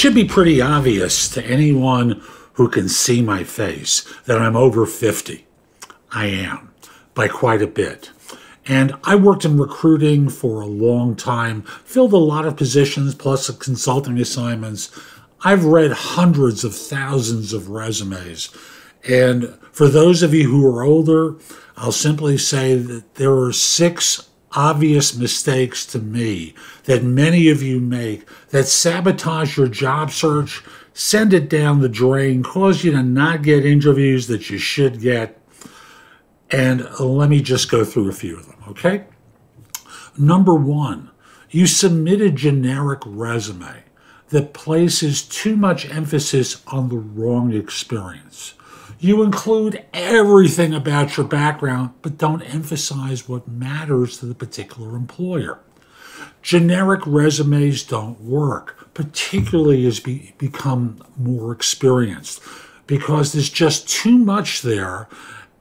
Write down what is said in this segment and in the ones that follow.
should be pretty obvious to anyone who can see my face that I'm over 50. I am, by quite a bit. And I worked in recruiting for a long time, filled a lot of positions plus consulting assignments. I've read hundreds of thousands of resumes. And for those of you who are older, I'll simply say that there are six obvious mistakes to me that many of you make that sabotage your job search, send it down the drain, cause you to not get interviews that you should get. And let me just go through a few of them, okay? Number one, you submit a generic resume that places too much emphasis on the wrong experience. You include everything about your background, but don't emphasize what matters to the particular employer. Generic resumes don't work, particularly as you become more experienced, because there's just too much there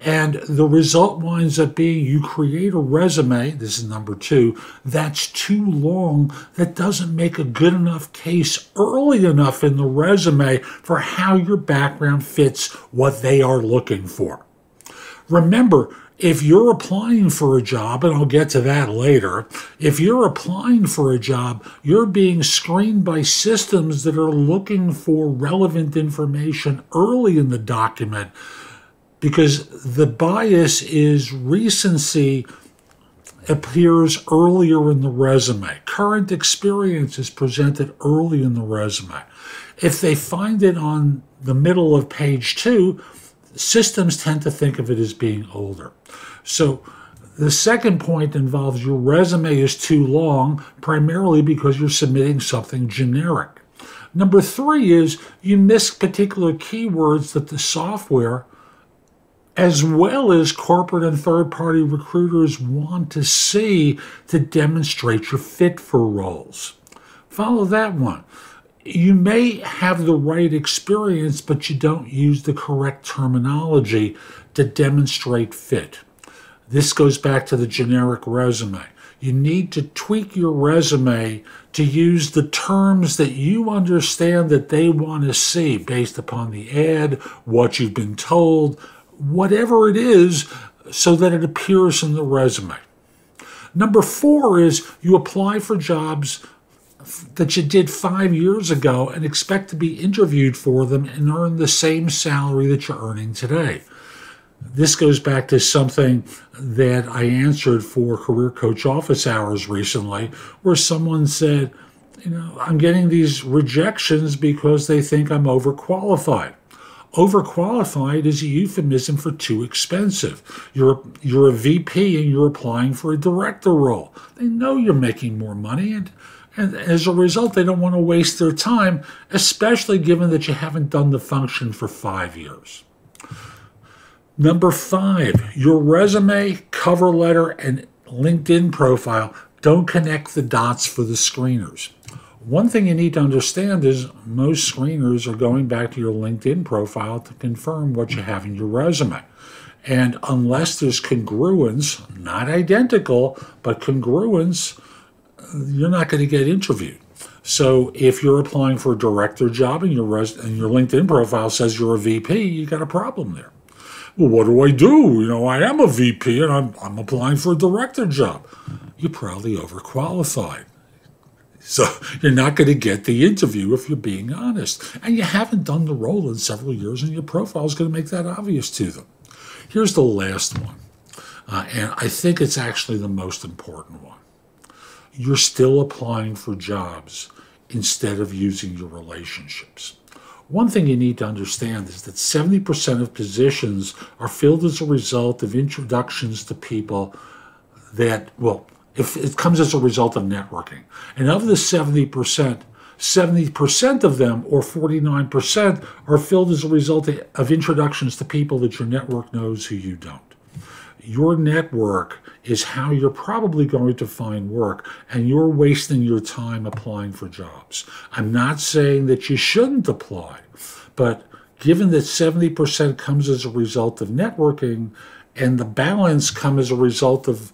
and the result winds up being you create a resume, this is number two, that's too long, that doesn't make a good enough case early enough in the resume for how your background fits what they are looking for. Remember, if you're applying for a job, and I'll get to that later, if you're applying for a job, you're being screened by systems that are looking for relevant information early in the document because the bias is recency appears earlier in the resume. Current experience is presented early in the resume. If they find it on the middle of page two, systems tend to think of it as being older. So the second point involves your resume is too long, primarily because you're submitting something generic. Number three is you miss particular keywords that the software as well as corporate and third party recruiters want to see to demonstrate your fit for roles. Follow that one. You may have the right experience, but you don't use the correct terminology to demonstrate fit. This goes back to the generic resume. You need to tweak your resume to use the terms that you understand that they want to see based upon the ad, what you've been told, whatever it is so that it appears in the resume. Number four is you apply for jobs that you did five years ago and expect to be interviewed for them and earn the same salary that you're earning today. This goes back to something that I answered for Career Coach office hours recently, where someone said, You know, I'm getting these rejections because they think I'm overqualified. Overqualified is a euphemism for too expensive. You're you're a VP and you're applying for a director role. They know you're making more money and and as a result they don't want to waste their time, especially given that you haven't done the function for 5 years. Number 5, your resume, cover letter and LinkedIn profile don't connect the dots for the screeners. One thing you need to understand is most screeners are going back to your LinkedIn profile to confirm what you have in your resume. And unless there's congruence, not identical, but congruence, you're not going to get interviewed. So if you're applying for a director job and your res- and your LinkedIn profile says you're a VP, you got a problem there. Well, what do I do? You know, I am a VP and I'm, I'm applying for a director job. You're probably overqualified. So you're not going to get the interview if you're being honest. And you haven't done the role in several years, and your profile is going to make that obvious to them. Here's the last one. Uh, and I think it's actually the most important one. You're still applying for jobs instead of using your relationships. One thing you need to understand is that 70% of positions are filled as a result of introductions to people that, well, if it comes as a result of networking. And of the 70%, 70% of them, or 49%, are filled as a result of introductions to people that your network knows who you don't. Your network is how you're probably going to find work, and you're wasting your time applying for jobs. I'm not saying that you shouldn't apply, but given that 70% comes as a result of networking and the balance come as a result of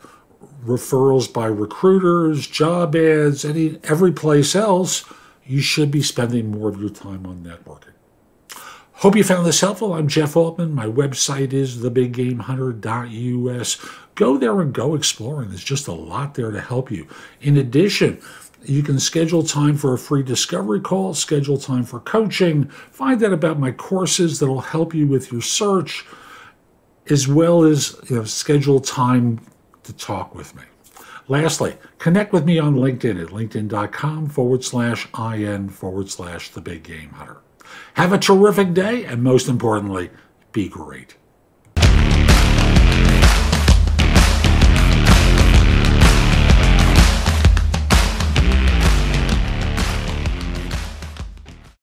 referrals by recruiters, job ads, any every place else, you should be spending more of your time on networking. Hope you found this helpful. I'm Jeff Altman. My website is thebiggamehunter.us. Go there and go exploring. There's just a lot there to help you. In addition, you can schedule time for a free discovery call, schedule time for coaching, find out about my courses that'll help you with your search, as well as you know, schedule time to talk with me. Lastly, connect with me on LinkedIn at linkedin.com forward slash IN forward slash the big game hunter. Have a terrific day, and most importantly, be great.